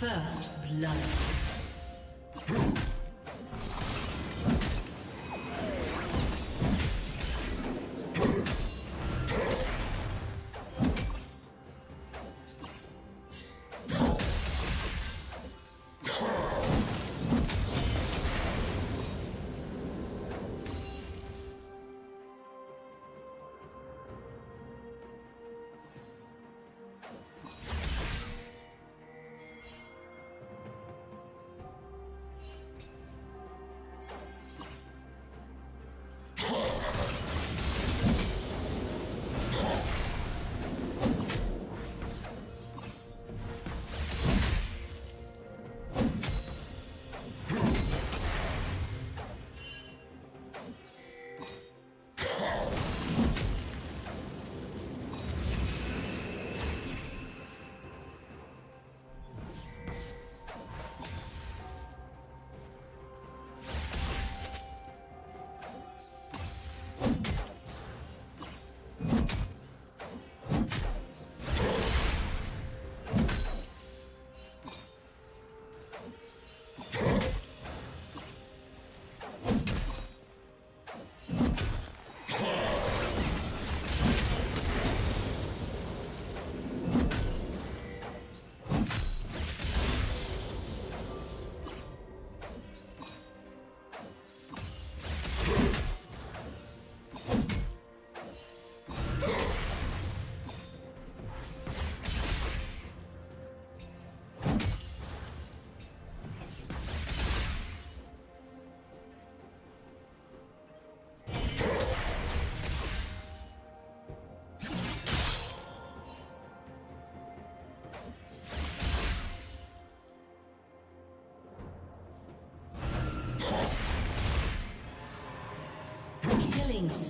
First blood. Killing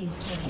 Team's turret